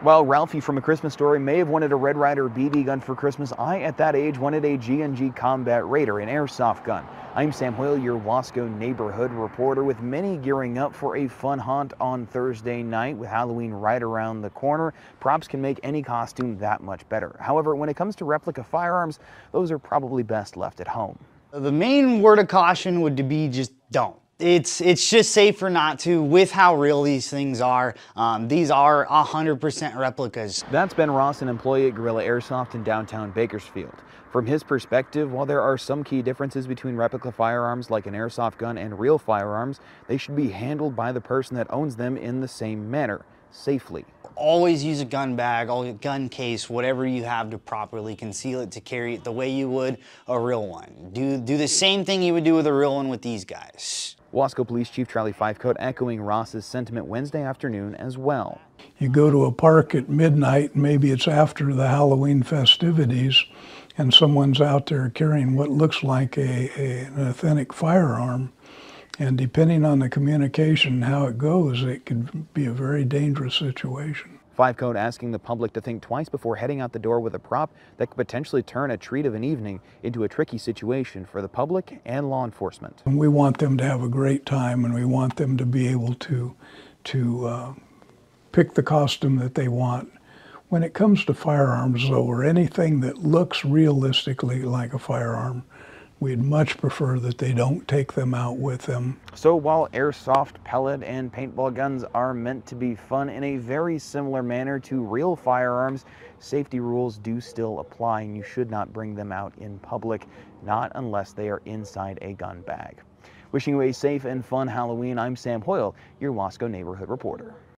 While Ralphie from A Christmas Story may have wanted a Red Ryder BB gun for Christmas, I at that age wanted a G&G Combat Raider, an airsoft gun. I'm Sam Hoyle, your Wasco neighborhood reporter, with many gearing up for a fun hunt on Thursday night with Halloween right around the corner. Props can make any costume that much better. However, when it comes to replica firearms, those are probably best left at home. The main word of caution would be just don't it's it's just safer not to with how real these things are. Um, these are 100% replicas. That's Ben Ross, an employee at Gorilla Airsoft in downtown Bakersfield. From his perspective, while there are some key differences between replica firearms like an airsoft gun and real firearms, they should be handled by the person that owns them in the same manner, safely always use a gun bag, a gun case, whatever you have to properly conceal it to carry it the way you would a real one. Do, do the same thing you would do with a real one with these guys. Wasco Police Chief Charlie Fivecoat echoing Ross's sentiment Wednesday afternoon as well. You go to a park at midnight, maybe it's after the Halloween festivities, and someone's out there carrying what looks like a, a, an authentic firearm. And depending on the communication, how it goes, it could be a very dangerous situation. Fivecoat asking the public to think twice before heading out the door with a prop that could potentially turn a treat of an evening into a tricky situation for the public and law enforcement. We want them to have a great time and we want them to be able to, to uh, pick the costume that they want. When it comes to firearms though, or anything that looks realistically like a firearm, We'd much prefer that they don't take them out with them. So while airsoft, pellet, and paintball guns are meant to be fun in a very similar manner to real firearms, safety rules do still apply and you should not bring them out in public, not unless they are inside a gun bag. Wishing you a safe and fun Halloween, I'm Sam Hoyle, your Wasco neighborhood reporter.